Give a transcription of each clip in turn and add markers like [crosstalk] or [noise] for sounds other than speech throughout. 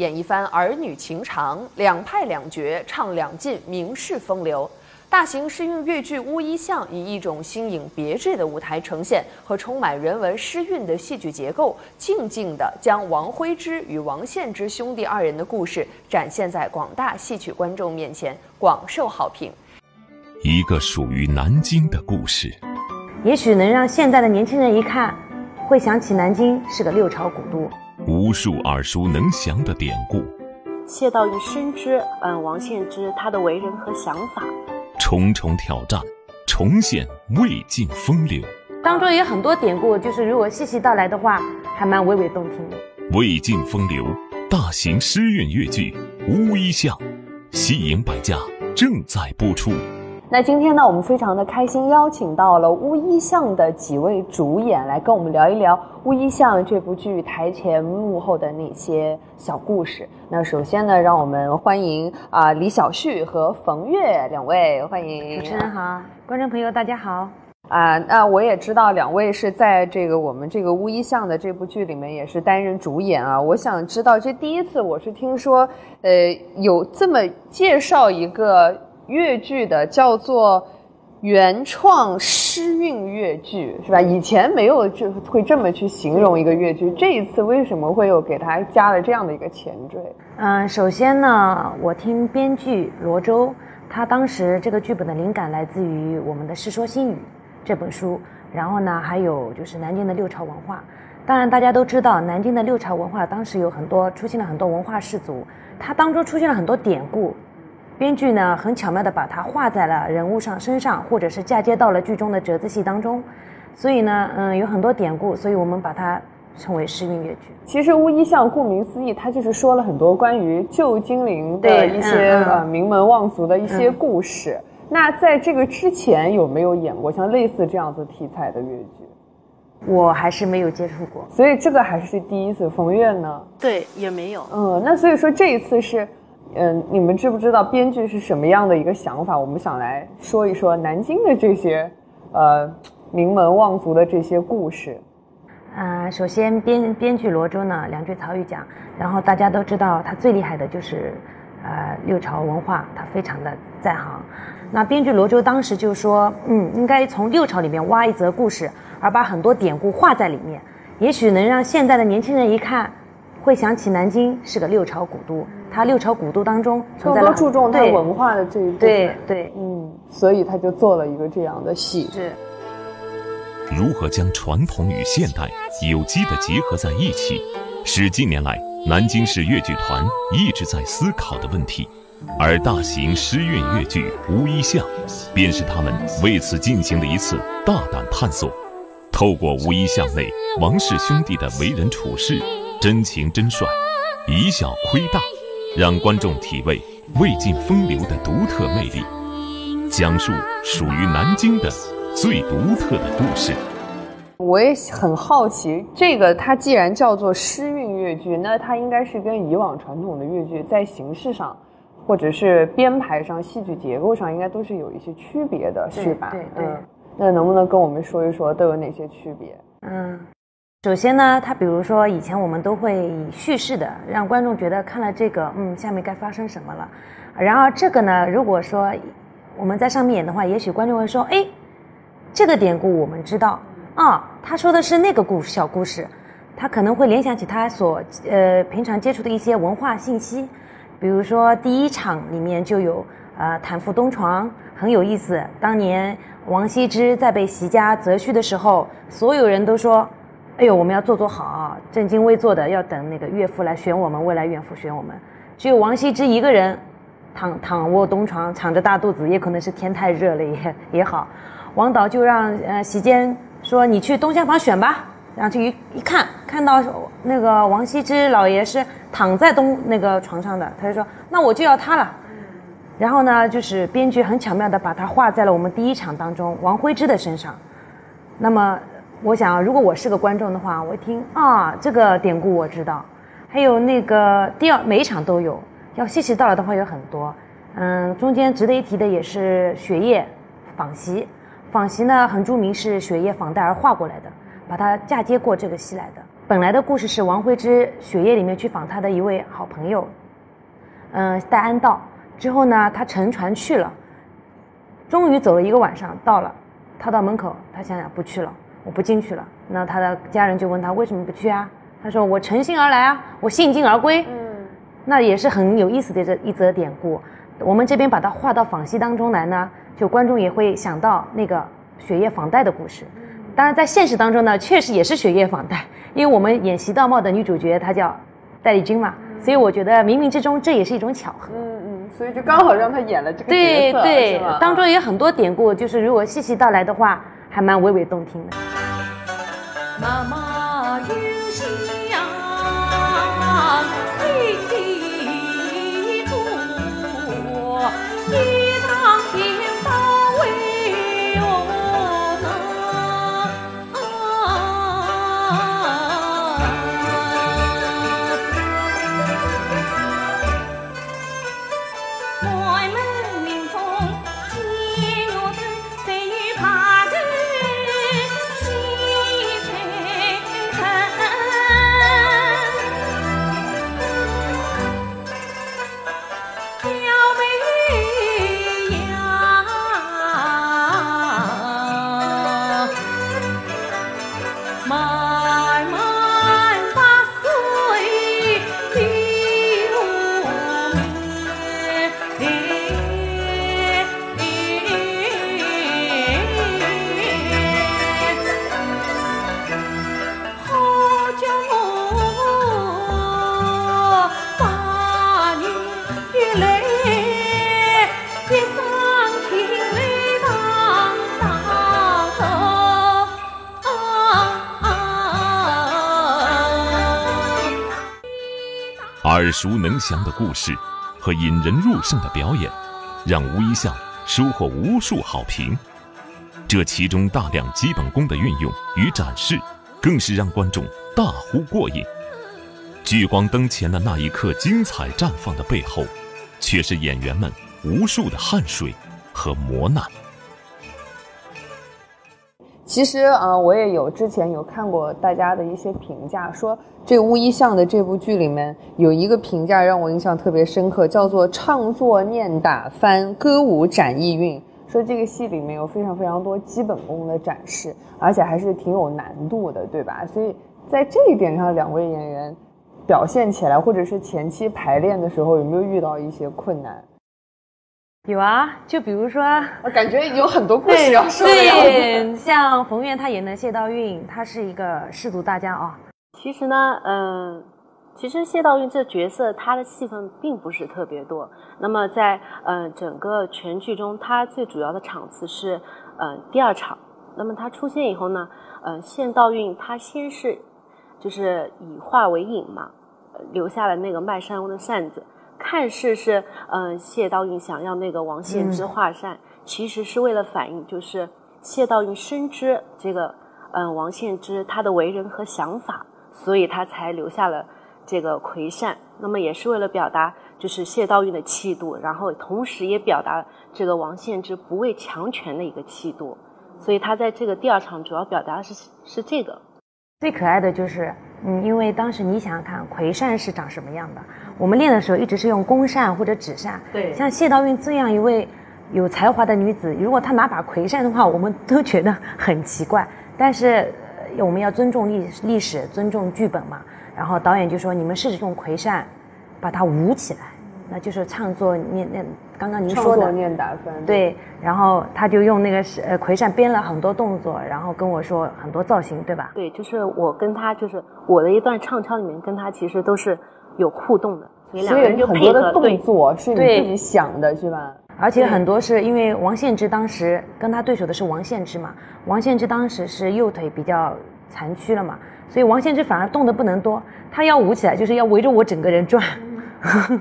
演一番儿女情长，两派两绝唱两晋名士风流。大型诗韵越剧《乌衣巷》以一种新颖别致的舞台呈现和充满人文诗韵的戏剧结构，静静地将王徽之与王献之兄弟二人的故事展现在广大戏曲观众面前，广受好评。一个属于南京的故事，也许能让现在的年轻人一看，会想起南京是个六朝古都。无数耳熟能详的典故，谢道韫深知嗯王献之他的为人和想法，重重挑战，重现魏晋风流。当中有很多典故，就是如果细细道来的话，还蛮娓娓动听的。魏晋风流大型诗韵越剧《乌衣巷》，戏影百家正在播出。那今天呢，我们非常的开心，邀请到了《乌衣巷》的几位主演来跟我们聊一聊《乌衣巷》这部剧台前幕后的那些小故事。那首先呢，让我们欢迎啊李小旭和冯越两位，欢迎主持人好，观众朋友大家好。啊，那我也知道两位是在这个我们这个《乌衣巷》的这部剧里面也是担任主演啊。我想知道，这第一次我是听说，呃，有这么介绍一个。越剧的叫做原创诗韵越剧是吧？以前没有就会这么去形容一个越剧，这一次为什么会有给他加了这样的一个前缀？嗯，首先呢，我听编剧罗周，他当时这个剧本的灵感来自于我们的《世说新语》这本书，然后呢，还有就是南京的六朝文化。当然，大家都知道南京的六朝文化当时有很多出现了很多文化氏族，它当中出现了很多典故。编剧呢，很巧妙地把它画在了人物上身上，或者是嫁接到了剧中的折子戏当中，所以呢，嗯，有很多典故，所以我们把它称为诗韵越剧。其实《乌衣巷》顾名思义，它就是说了很多关于旧金陵的一些呃名门望族的一些故事。那在这个之前有没有演过像类似这样子题材的越剧？我还是没有接触过，所以这个还是第一次。冯越呢？对，也没有。嗯，那所以说这一次是。嗯，你们知不知道编剧是什么样的一个想法？我们想来说一说南京的这些，呃，名门望族的这些故事。啊，首先编编剧罗周呢，两句曹语讲，然后大家都知道他最厉害的就是，呃，六朝文化，他非常的在行。那编剧罗周当时就说，嗯，应该从六朝里面挖一则故事，而把很多典故画在里面，也许能让现在的年轻人一看。会想起南京是个六朝古都，它六朝古都当中存在了注重它文化的这一部分，对对，嗯，所以他就做了一个这样的戏。是。如何将传统与现代有机的结合在一起，是近年来南京市越剧团一直在思考的问题，而大型诗韵越剧《乌衣巷》便是他们为此进行的一次大胆探索。透过《乌衣巷》内王氏兄弟的为人处事。真情真帅，以小窥大，让观众体味魏晋风流的独特魅力，讲述属于南京的最独特的故事。我也很好奇，这个它既然叫做诗韵越剧，那它应该是跟以往传统的越剧在形式上，或者是编排上、戏剧结构上，应该都是有一些区别的，是吧？对对。那能不能跟我们说一说都有哪些区别？嗯。首先呢，它比如说以前我们都会以叙事的，让观众觉得看了这个，嗯，下面该发生什么了。然而这个呢，如果说我们在上面演的话，也许观众会说，哎，这个典故我们知道啊，他说的是那个故小故事，他可能会联想起他所呃平常接触的一些文化信息，比如说第一场里面就有呃坦腹东床，很有意思。当年王羲之在被席家择婿的时候，所有人都说。哎呦，我们要做做好啊，正襟危坐的，要等那个岳父来选我们，未来岳父选我们。只有王羲之一个人，躺躺卧东床，敞着大肚子，也可能是天太热了也 [laughs] 也好。王导就让呃席间说：“你去东厢房选吧。”然后去一一看，看到那个王羲之老爷是躺在东那个床上的，他就说：“那我就要他了。”然后呢，就是编剧很巧妙的把他画在了我们第一场当中王徽之的身上。那么。我想，如果我是个观众的话，我一听啊，这个典故我知道，还有那个第二每一场都有，要细细道来的话有很多。嗯，中间值得一提的也是雪夜仿席，仿席呢很著名，是雪夜仿带而画过来的，把它嫁接过这个戏来的。本来的故事是王徽之雪夜里面去访他的一位好朋友，嗯，戴安道。之后呢，他乘船去了，终于走了一个晚上，到了，他到门口，他想想不去了，我不进去了。那他的家人就问他为什么不去啊？他说我乘兴而来啊，我兴尽而归。嗯，那也是很有意思的这一则典故。我们这边把它画到仿戏当中来呢，就观众也会想到那个雪夜访戴的故事。当然，在现实当中呢，确实也是雪夜访戴，因为我们演习道貌的女主角她叫戴丽君嘛，所以我觉得冥冥之中这也是一种巧合。嗯嗯所以就刚好让她演了这个角色，对对，当中有很多典故，就是如果细细道来的话，还蛮娓娓动听的。妈妈熟能详的故事和引人入胜的表演，让吴一笑收获无数好评。这其中大量基本功的运用与展示，更是让观众大呼过瘾。聚光灯前的那一刻精彩绽放的背后，却是演员们无数的汗水和磨难。其实啊，我也有之前有看过大家的一些评价，说这《乌衣巷》的这部剧里面有一个评价让我印象特别深刻，叫做“唱作念打翻，歌舞展意韵”。说这个戏里面有非常非常多基本功的展示，而且还是挺有难度的，对吧？所以在这一点上，两位演员表现起来，或者是前期排练的时候，有没有遇到一些困难？有啊，就比如说，我感觉有很多故事要说。对，[laughs] 像冯源他演的谢道韫，他是一个士族大家啊。其实呢，嗯，其实谢道韫这角色他的戏份并不是特别多。那么在嗯整个全剧中，他最主要的场次是嗯第二场。那么他出现以后呢，嗯谢道韫他先是就是以画为引嘛，留下了那个卖扇翁的扇子。看似是嗯谢道韫想要那个王献之画扇，其实是为了反映就是谢道韫深知这个嗯王献之他的为人和想法，所以他才留下了这个葵扇。那么也是为了表达就是谢道韫的气度，然后同时也表达这个王献之不畏强权的一个气度。所以他在这个第二场主要表达的是是这个。最可爱的就是。嗯，因为当时你想想看，葵扇是长什么样的？我们练的时候一直是用弓扇或者纸扇。对。像谢道韫这样一位有才华的女子，如果她拿把葵扇的话，我们都觉得很奇怪。但是我们要尊重历历史，尊重剧本嘛。然后导演就说：“你们试着用葵扇把它舞起来。”那就是唱作念念，刚刚您说的念打分。对，然后他就用那个是呃葵扇编了很多动作，然后跟我说很多造型，对吧？对，就是我跟他就是我的一段唱腔里面跟他其实都是有互动的，所以两个人就很多的动作是你自己想的，是吧？而且很多是因为王献之当时跟他对手的是王献之嘛，王献之当时是右腿比较残缺了嘛，所以王献之反而动的不能多，他要舞起来就是要围着我整个人转。[laughs]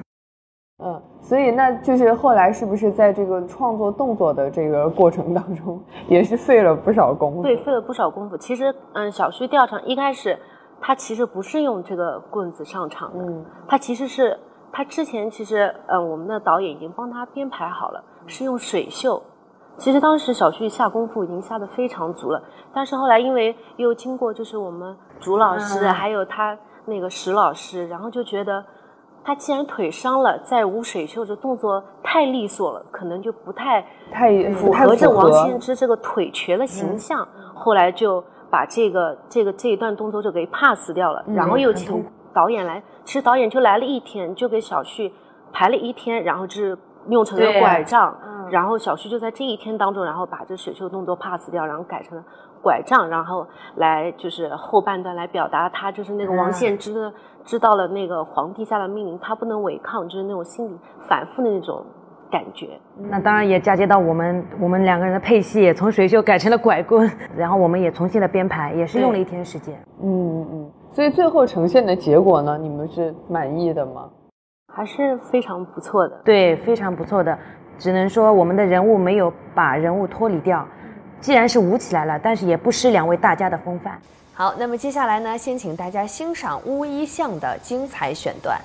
嗯，所以那就是后来是不是在这个创作动作的这个过程当中，也是费了不少功夫？对，费了不少功夫。其实，嗯，小徐第二场一开始，他其实不是用这个棍子上场的，嗯，他其实是他之前其实，呃，我们的导演已经帮他编排好了，是用水袖，其实当时小旭下功夫已经下的非常足了，但是后来因为又经过就是我们朱老师，嗯。还有他那个石老师，然后就觉得他既然腿伤了，在舞水袖这动作太利索了，可能就不太太符合这王。献之这个腿瘸的形象。后来就把这个这个这一段动作就给 pass 掉了，然后又请导演来，其实导演就来了一天，就给小旭排了一天，然后就是用成了拐杖，嗯然后小旭就在这一天当中，然后把这水袖动作 pass 掉，然后改成了拐杖，然后来就是后半段来表达他就是那个王嗯献之的知道了那个皇帝下的命令，他不能违抗，就是那种心理反复的那种感觉。那当然也嫁接到我们我们两个人的配戏，也从水袖改成了拐棍，[laughs] 然后我们也重新的编排，也是用了一天时间。嗯嗯，所以最后呈现的结果呢，你们是满意的吗？还是非常不错的。对，非常不错的，只能说我们的人物没有把人物脱离掉，既然是舞起来了，但是也不失两位大家的风范。好，那么接下来呢，先请大家欣赏巫衣巷的精彩选段。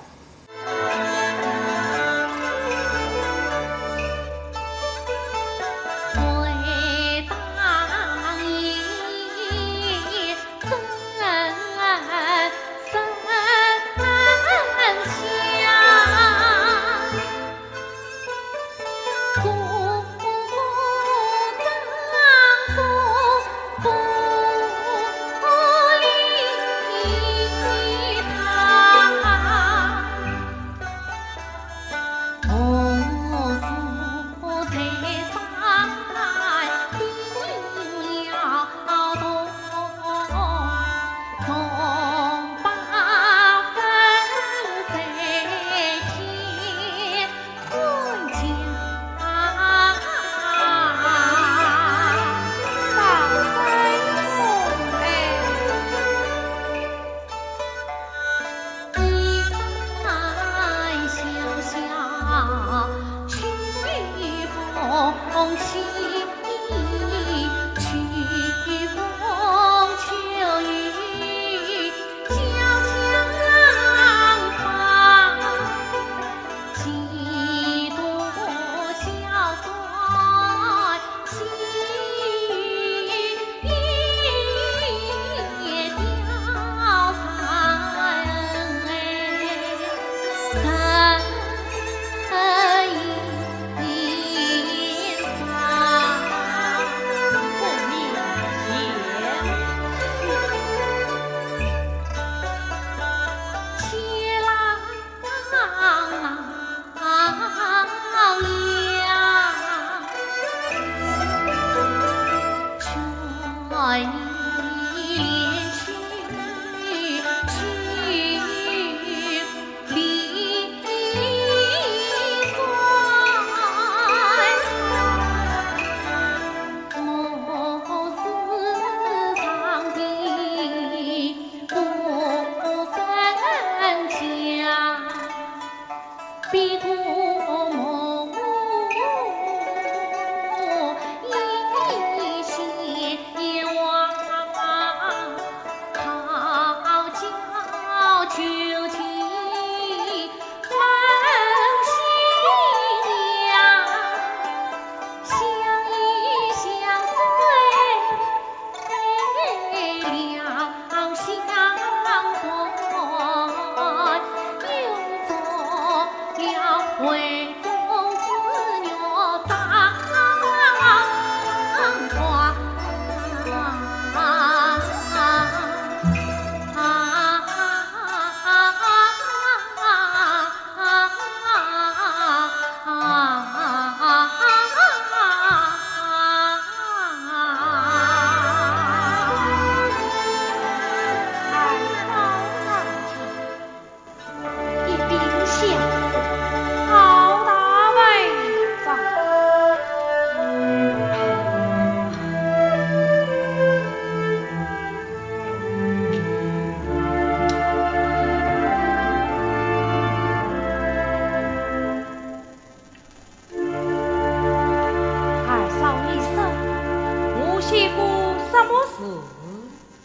比过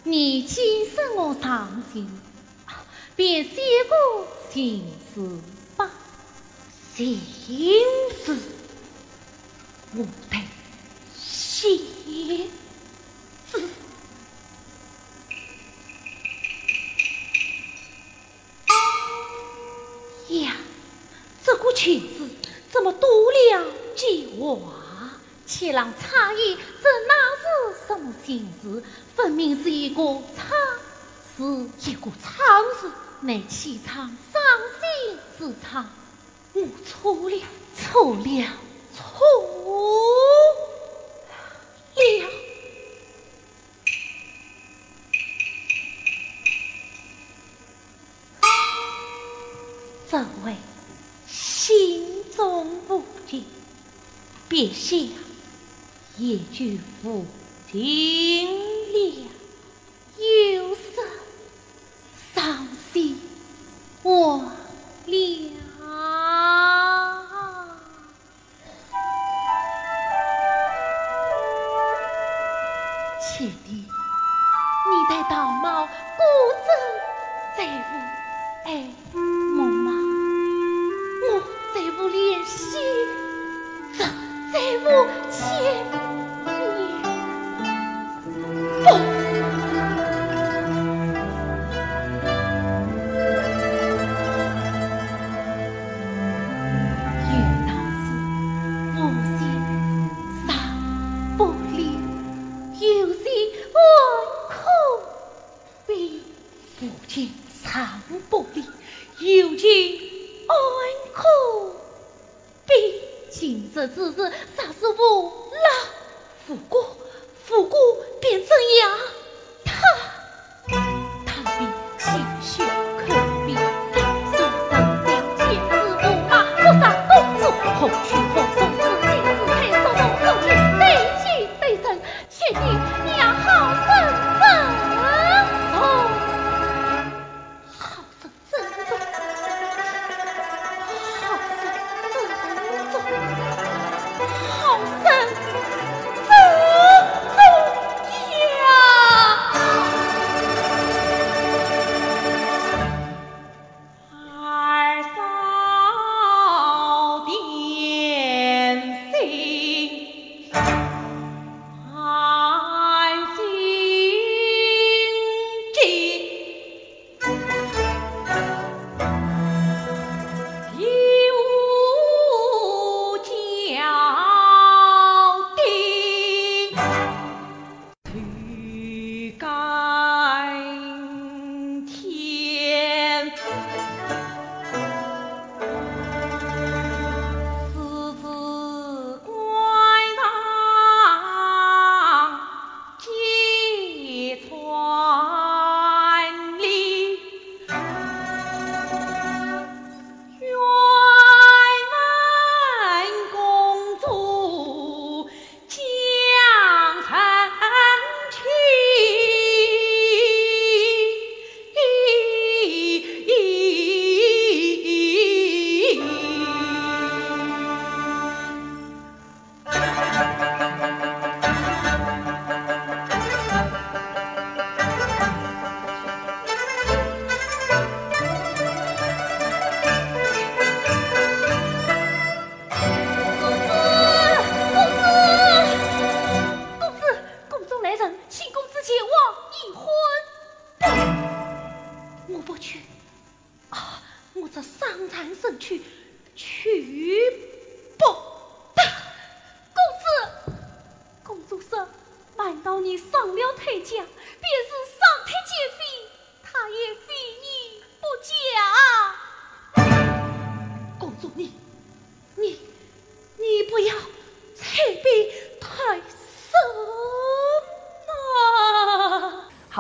你既使我伤心，便写个情事吧。情事，我的写字。呀，这个裙子怎么多了几画？七郎差异，这哪是什么形字？分明是一个“仓”，是一个“仓”字，乃启仓伤心之仓。我错了，错了，错了。这位心中不静，别想一句不听了，忧思伤心我了。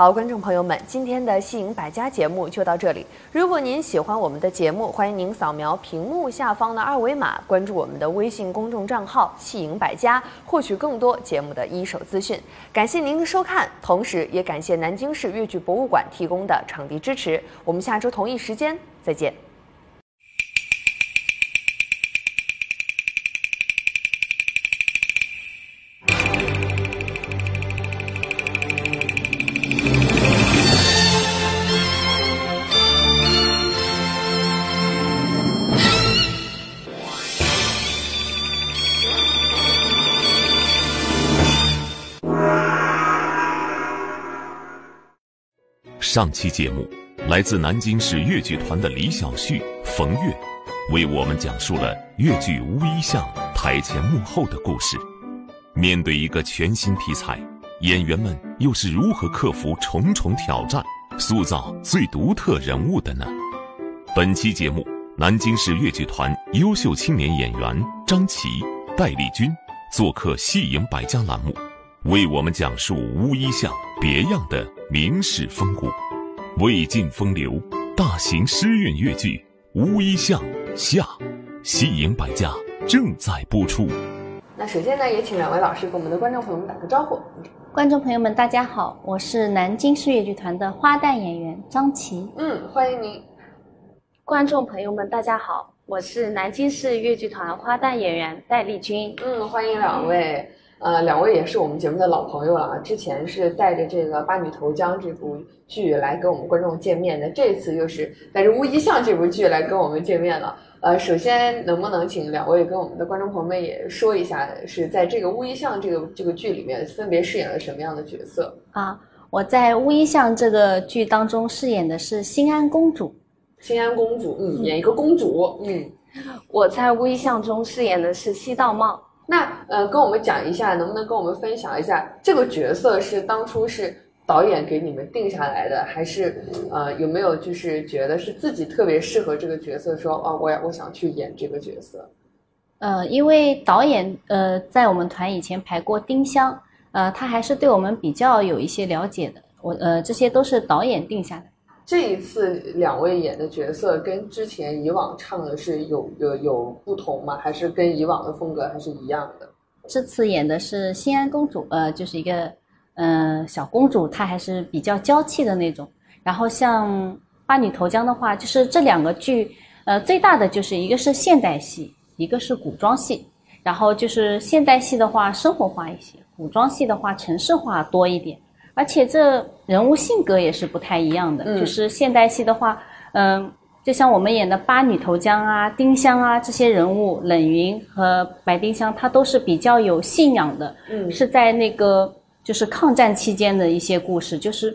好，观众朋友们，今天的《戏影百家》节目就到这里。如果您喜欢我们的节目，欢迎您扫描屏幕下方的二维码，关注我们的微信公众账号“戏影百家”，获取更多节目的一手资讯。感谢您的收看，同时也感谢南京市越剧博物馆提供的场地支持。我们下周同一时间再见。上期节目，来自南京市越剧团的李小旭、冯月，为我们讲述了越剧《乌衣巷》台前幕后的故事。面对一个全新题材，演员们又是如何克服重重挑战，塑造最独特人物的呢？本期节目，南京市越剧团优秀青年演员张琪、戴丽君做客《戏影百家》栏目。为我们讲述乌衣巷别样的名士风骨，魏晋风流大型诗韵越剧《乌衣巷下》，戏影百家正在播出。那首先呢，也请两位老师给我们的观众朋友们打个招呼。观众朋友们，大家好，我是南京市越剧团的花旦演员张琪。嗯，欢迎您。观众朋友们，大家好，我是南京市越剧团花旦演员戴丽君。嗯，欢迎两位。呃，两位也是我们节目的老朋友了啊，之前是带着这个《八女投江》这部剧来跟我们观众见面的，这次又是带着《乌衣巷》这部剧来跟我们见面了。呃，首先能不能请两位跟我们的观众朋友们也说一下，是在这个《乌衣巷》这个这个剧里面分别饰演了什么样的角色啊？我在《乌衣巷》这个剧当中饰演的是新安公主。新安公主，嗯，演一个公主。嗯，我在《乌衣巷》中饰演的是西道茂。那呃，跟我们讲一下，能不能跟我们分享一下这个角色是当初是导演给你们定下来的，还是呃有没有就是觉得是自己特别适合这个角色，说哦，我要我想去演这个角色。呃，因为导演呃在我们团以前排过丁香，呃，他还是对我们比较有一些了解的。我呃这些都是导演定下的。这一次两位演的角色跟之前以往唱的是有有有不同吗？还是跟以往的风格还是一样的？这次演的是新安公主，呃，就是一个嗯小公主，她还是比较娇气的那种。然后像八女投江的话，就是这两个剧，呃，最大的就是一个是现代戏，一个是古装戏。然后就是现代戏的话生活化一些，古装戏的话城市化多一点。而且这人物性格也是不太一样的，就是现代戏的话，嗯，就像我们演的八女投江啊、丁香啊这些人物，冷云和白丁香，她都是比较有信仰的，嗯，是在那个就是抗战期间的一些故事，就是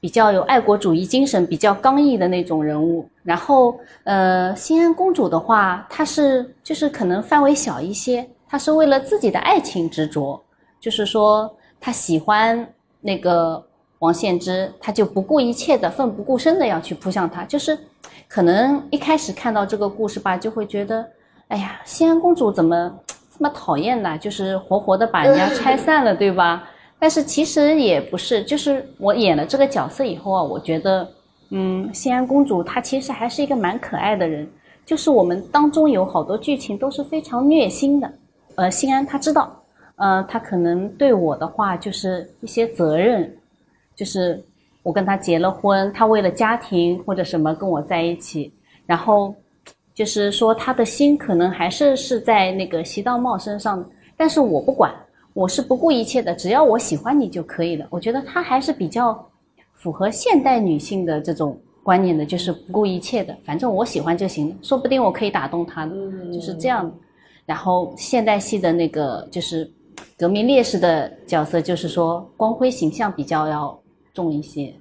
比较有爱国主义精神、比较刚毅的那种人物。然后，呃，新安公主的话，她是就是可能范围小一些，她是为了自己的爱情执着，就是说她喜欢。那个王献之，他就不顾一切的、奋不顾身的要去扑向他，就是可能一开始看到这个故事吧，就会觉得，哎呀，新安公主怎么这么讨厌呢？就是活活的把人家拆散了，对吧？但是其实也不是，就是我演了这个角色以后啊，我觉得，嗯，新安公主她其实还是一个蛮可爱的人，就是我们当中有好多剧情都是非常虐心的，呃，新安她知道。呃，他可能对我的话就是一些责任，就是我跟他结了婚，他为了家庭或者什么跟我在一起，然后就是说他的心可能还是是在那个席道茂身上，但是我不管，我是不顾一切的，只要我喜欢你就可以了。我觉得他还是比较符合现代女性的这种观念的，就是不顾一切的，反正我喜欢就行，说不定我可以打动他的，就是这样。然后现代戏的那个就是。革命烈士的角色，就是说光辉形象比较要重一些。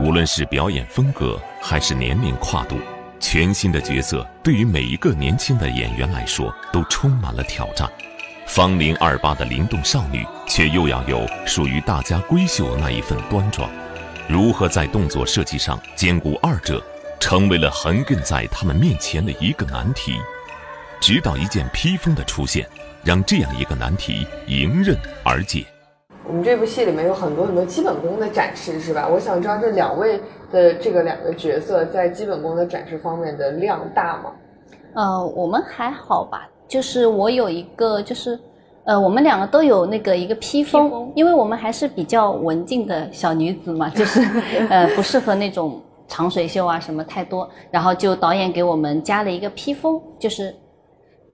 无论是表演风格还是年龄跨度，全新的角色对于每一个年轻的演员来说都充满了挑战。芳龄二八的灵动少女，却又要有属于大家闺秀那一份端庄。如何在动作设计上兼顾二者，成为了横亘在他们面前的一个难题。直到一件披风的出现，让这样一个难题迎刃而解。我们这部戏里面有很多很多基本功的展示，是吧？我想知道这两位的这个两个角色在基本功的展示方面的量大吗？呃，我们还好吧。就是我有一个，就是呃，我们两个都有那个一个披风，因为我们还是比较文静的小女子嘛，就是 [laughs] 呃，不适合那种长水袖啊什么太多。然后就导演给我们加了一个披风，就是。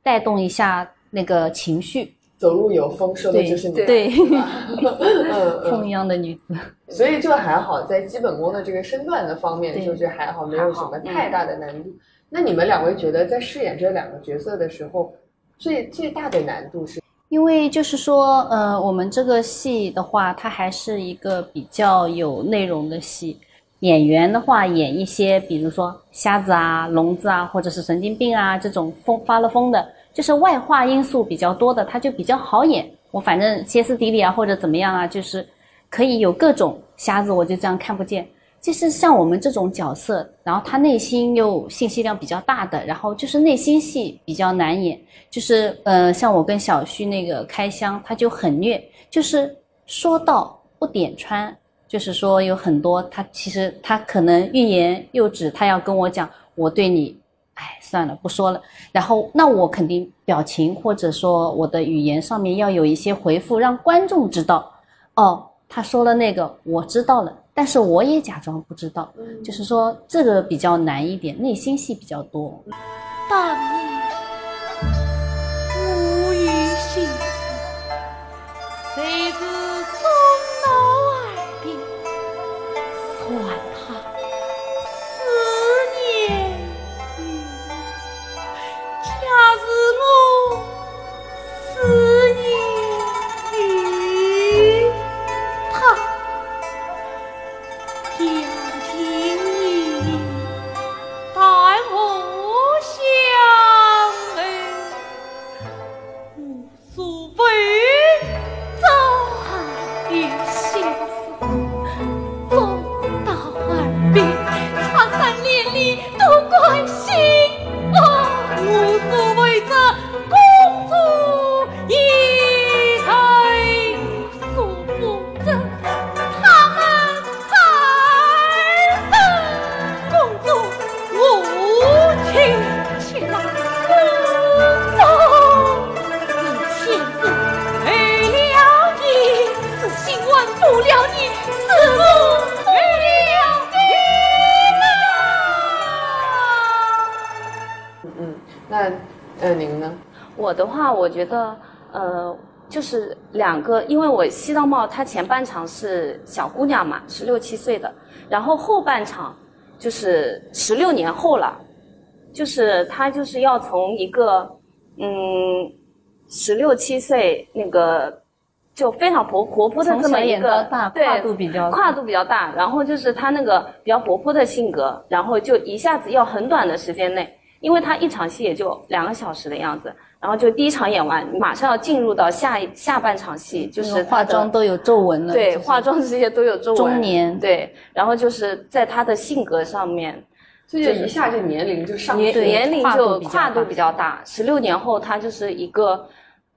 带动一下那个情绪，走路有风，说的就是你，对，[laughs] 风一样的女子。所以就还好，在基本功的这个身段的方面，就是还好，没有什么太大的难度。那你们两位觉得在饰演这两个角色的时候，最最大的难度是？因为就是说，呃，我们这个戏的话，它还是一个比较有内容的戏。演员的话，演一些比如说瞎子啊、聋子啊，或者是神经病啊这种疯发了疯的，就是外化因素比较多的，他就比较好演。我反正歇斯底里啊，或者怎么样啊，就是可以有各种瞎子，我就这样看不见。就是像我们这种角色，然后他内心又信息量比较大的，然后就是内心戏比较难演。就是呃，像我跟小旭那个开箱，他就很虐，就是说到不点穿，就是说有很多他其实他可能欲言又止，他要跟我讲我对你，哎，算了不说了。然后那我肯定表情或者说我的语言上面要有一些回复，让观众知道，哦，他说了那个我知道了。但是我也假装不知道，就是说这个比较难一点，内心戏比较多。当年无语谁知呃，您呢？我的话，我觉得，呃，就是两个，因为我西藏帽他前半场是小姑娘嘛，十六七岁的，然后后半场就是十六年后了，就是他就是要从一个嗯十六七岁那个就非常活活泼的这么一个跨度比较跨度比较大，然后就是他那个比较活泼的性格，然后就一下子要很短的时间内，因为他一场戏也就两个小时的样子，然后就第一场演完，马上要进入到下一下半场戏，就是化妆都有皱纹了，对，就是化妆这些都有皱纹，中年对，然后就是在他的性格上面，这就一下这年龄就上年去年龄就跨度比较大十六年后他就是一个。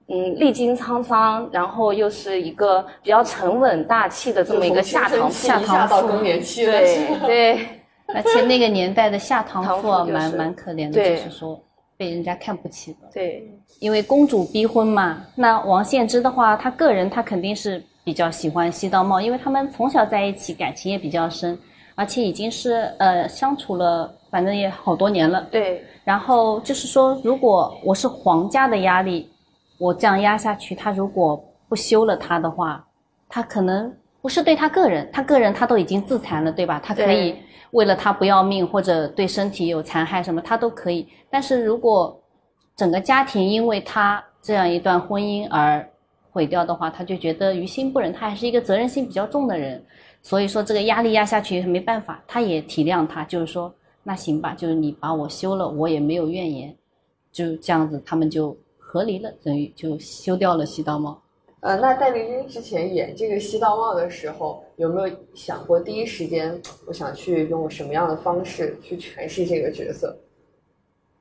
嗯，历经沧桑，然后又是一个比较沉稳大气的这么一个下堂妇，下下到更年期了，对对，而且那个年代的下堂 [laughs] 堂妇蛮蛮可怜的，就是说被人家看不起的。对，因为公主逼婚嘛，那王献之的话，他个人他肯定是比较喜欢西道茂，因为他们从小在一起，感情也比较深，而且已经是呃相处了，反正也好多年了。对，然后就是说，如果我是皇家的压力，我这样压下去，他如果不休了他的话，他可能不是对他个人，他个人他都已经自残了，对吧？他可以为了他不要命，或者对身体有残害什么，他都可以。但是如果整个家庭因为他这样一段婚姻而毁掉的话，他就觉得于心不忍，他还是一个责任心比较重的人，所以说这个压力压下去没办法，他也体谅他，就是说那行吧，就是你把我休了，我也没有怨言，就这样子，他们就和离了，等于就休掉了西道茂。呃，那戴丽君之前演这个西道茂的时候，有没有想过第一时间我想去用什么样的方式去诠释这个角色？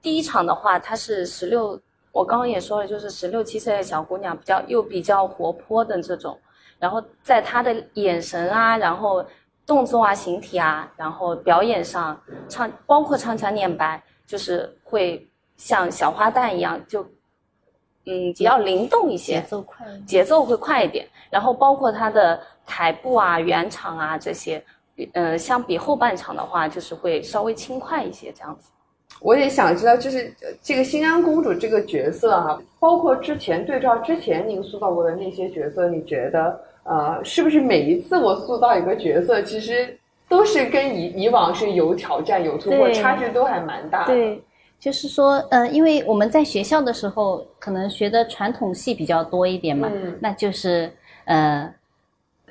第一场的话，她是十六，我刚刚也说了，就是十六七岁的小姑娘，比较又比较活泼的这种，然后在她的眼神啊，然后动作啊、形体啊，然后表演上唱，包括唱腔念白，就是会像小花旦一样，就嗯比较灵动一些，节奏快，节奏会快一点，然后包括她的台步啊、圆场啊这些，比呃相比后半场的话，就是会稍微轻快一些这样子。我也想知道，就是呃这个新安公主这个角色哈、包括之前对照之前您塑造过的那些角色，你觉得呃，是不是每一次我塑造一个角色，其实都是跟以以往是有挑战、有突破，差距都还蛮大的？对，就是说，呃，因为我们在学校的时候，可能学的传统戏比较多一点嘛，嗯那就是呃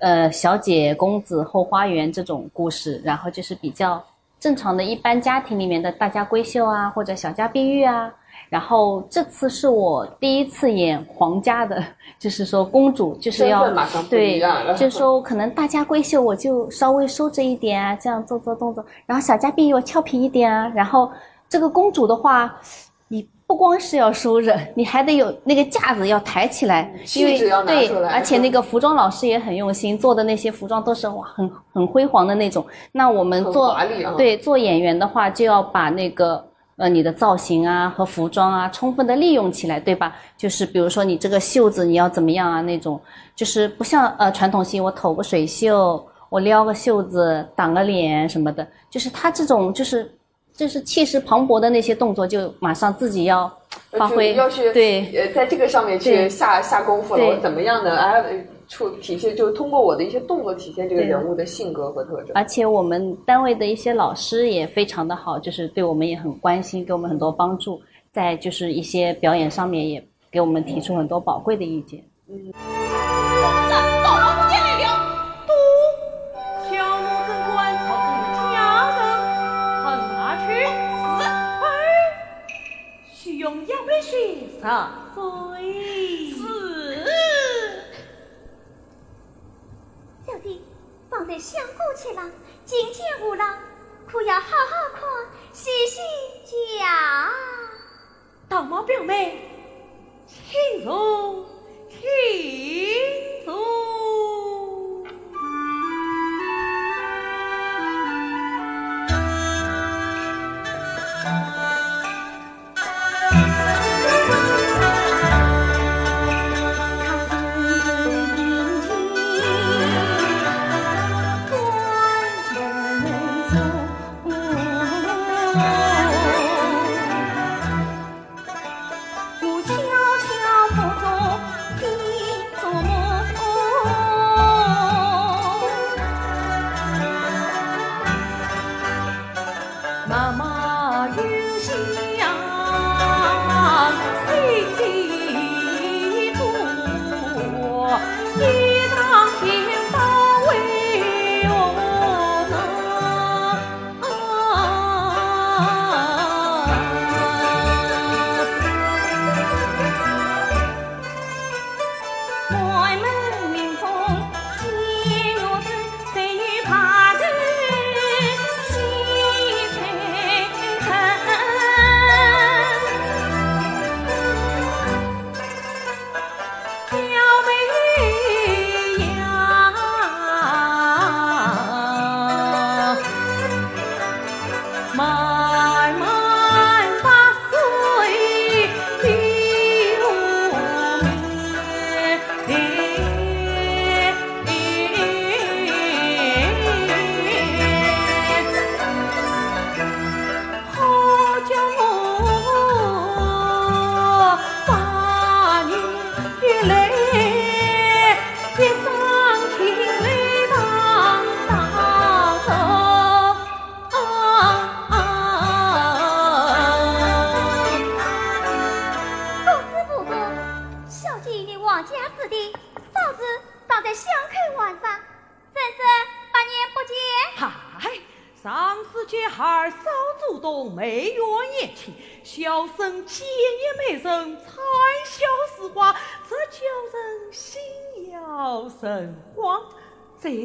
呃小姐公子后花园这种故事，然后就是比较正常的一般家庭里面的大家闺秀啊，或者小家碧玉啊。然后这次是我第一次演皇家的，[laughs] 就是说公主就是要对，就是说可能大家闺秀我就稍微收着一点啊，这样做做动作，然后小家碧玉我俏皮一点啊，然后这个公主的话，你不光是要收着，你还得有那个架子要抬起来，因为对出，来而且那个服装老师也很用心，做的那些服装都是哇很很辉煌的那种。那我们做啊对做演员的话，就要把那个。呃，你的造型啊和服装啊，充分的利用起来，对吧？就是比如说你这个袖子你要怎么样啊？那种就是不像呃传统戏，我投个水袖，我撩个袖子，挡个脸什么的，就是他这种就是就是气势磅礴的那些动作，就马上自己要发挥，要去对呃，在这个上面去下下功夫了，我怎么样的啊出体现，就是通过我的一些动作体现这个人物的性格和特征。而且我们单位的一些老师也非常的好，就是对我们也很关心，给我们很多帮助，在就是一些表演上面也给我们提出很多宝贵的意见。到雪洒水。是。小弟放在相顾去了，觐见吾郎，可要好好看，细细讲。大妈表妹，请坐，请坐。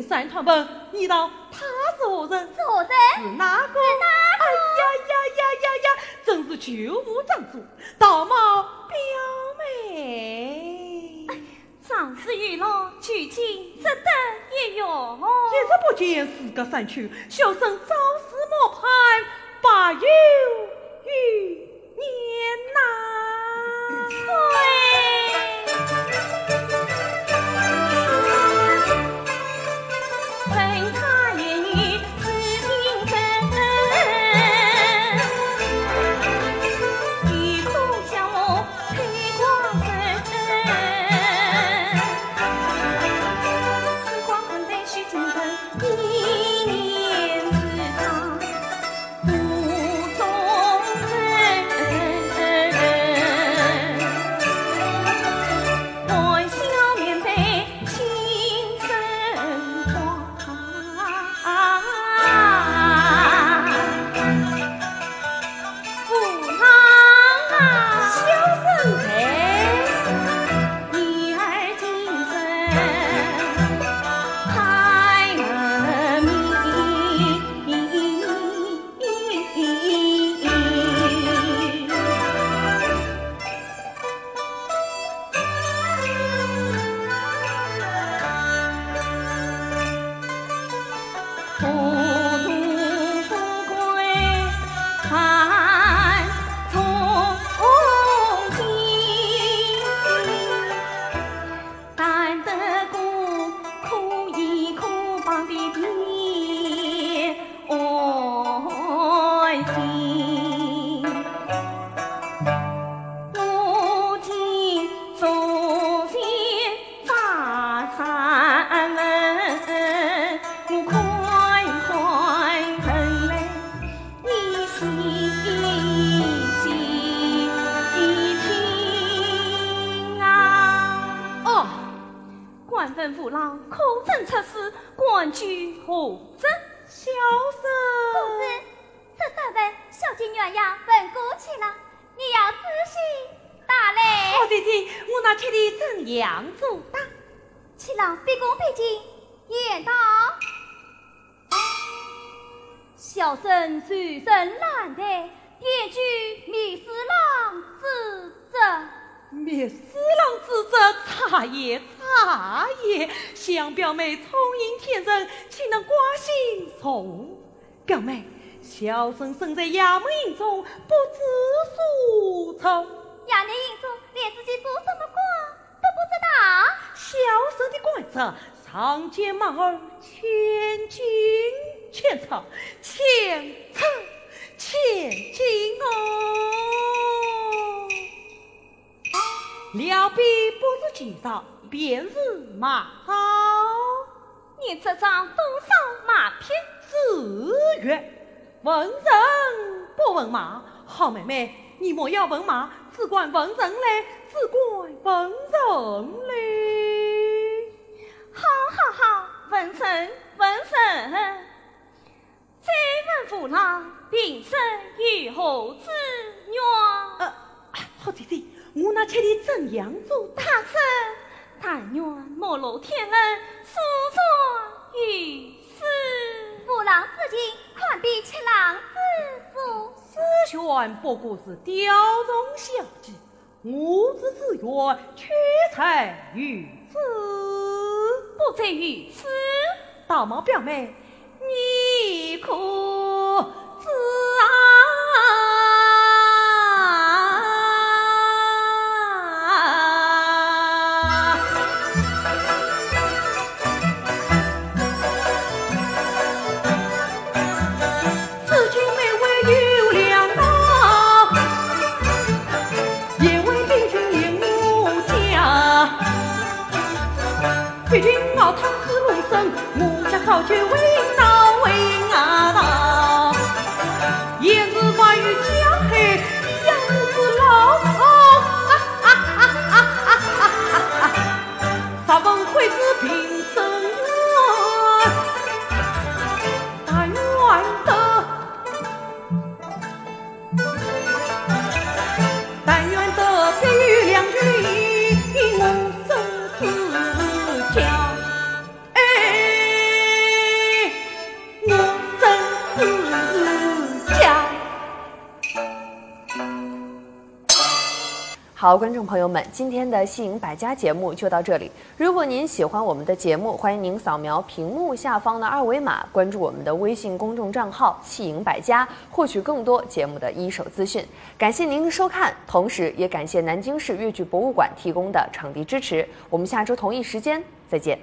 这三团本，你道他是何人？是何人？是哪个？是哪个哎呀呀呀呀呀！真是九五长主，道貌表妹。长子与老，距今只得一月。一日不见，四个三秋，小生朝思暮盼，把有余年呐。陪他生随身难得，点居密司郎之责。灭四郎之责，差也差也。想表妹聪颖天真，岂能挂心从？表妹，小生生在衙门营中，不知所措。衙内营中连自己做什么官都不知道。小生的官职，上见马儿，千金千草，千层千金哦。了笔不知介绍，便是马好。你这张多少马匹？四月，问人不问马。好妹妹，你莫要问马，只管问人嘞，只管问人嘞。好好好，问人问人。再问父老，平生有何志愿？呃，好姐姐。我那妾的怎样做？他生但愿莫落天恩，速传于世。父郎之情，堪比七郎之福。此权不过是雕虫小技，我之志愿却在于此。不在于此，大毛表妹，你可知啊？朋友们，今天的戏影百家节目就到这里。如果您喜欢我们的节目，欢迎您扫描屏幕下方的二维码，关注我们的微信公众账号“戏影百家”，获取更多节目的一手资讯。感谢您的收看，同时也感谢南京市越剧博物馆提供的场地支持。我们下周同一时间再见。